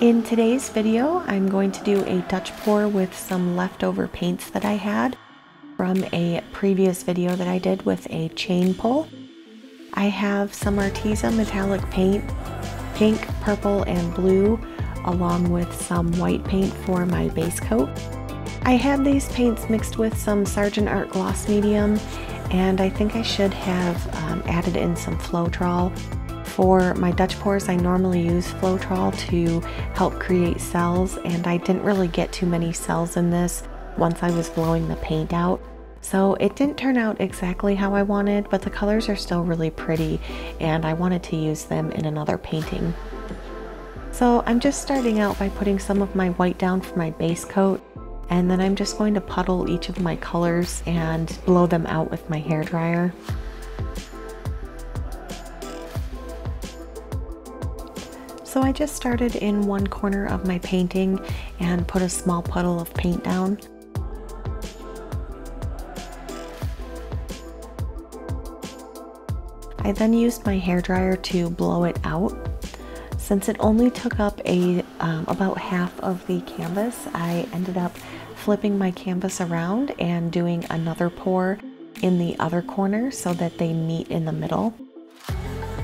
In today's video, I'm going to do a Dutch pour with some leftover paints that I had from a previous video that I did with a chain pull. I have some Arteza metallic paint, pink, purple, and blue, along with some white paint for my base coat. I had these paints mixed with some Sargent Art Gloss Medium, and I think I should have um, added in some Floetrol for my Dutch pours, I normally use Floetrol to help create cells, and I didn't really get too many cells in this once I was blowing the paint out. So it didn't turn out exactly how I wanted, but the colors are still really pretty, and I wanted to use them in another painting. So I'm just starting out by putting some of my white down for my base coat, and then I'm just going to puddle each of my colors and blow them out with my hair dryer. So I just started in one corner of my painting and put a small puddle of paint down. I then used my hair dryer to blow it out. Since it only took up a um, about half of the canvas, I ended up flipping my canvas around and doing another pour in the other corner so that they meet in the middle.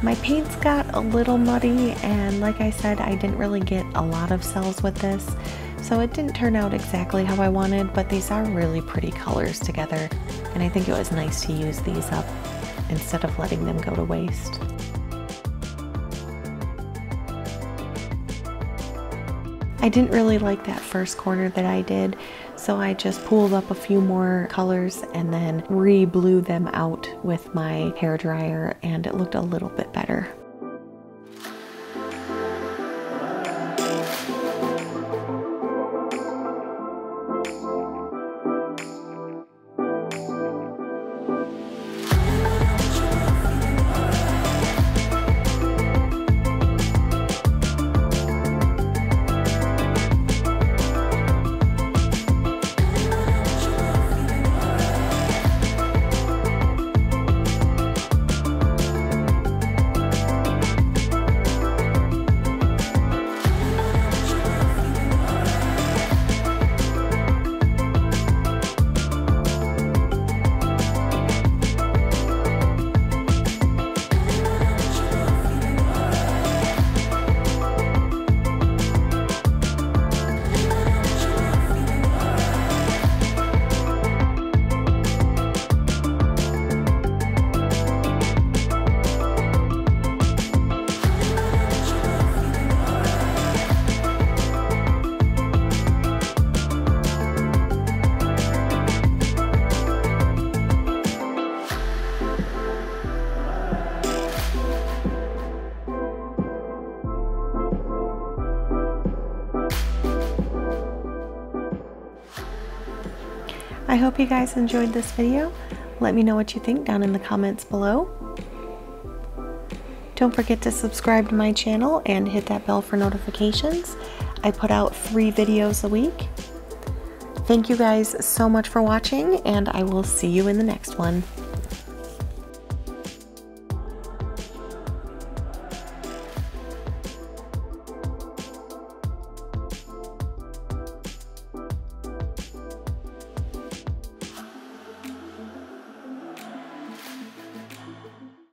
My paints got a little muddy and like I said, I didn't really get a lot of cells with this. So it didn't turn out exactly how I wanted, but these are really pretty colors together. And I think it was nice to use these up instead of letting them go to waste. I didn't really like that first corner that I did, so I just pulled up a few more colors and then re-blew them out with my hair dryer and it looked a little bit better. I hope you guys enjoyed this video. Let me know what you think down in the comments below. Don't forget to subscribe to my channel and hit that bell for notifications. I put out three videos a week. Thank you guys so much for watching and I will see you in the next one.